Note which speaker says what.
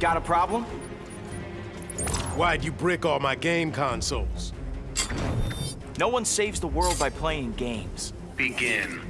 Speaker 1: Got a problem?
Speaker 2: Why'd you brick all my game consoles?
Speaker 1: No one saves the world by playing games.
Speaker 3: Begin.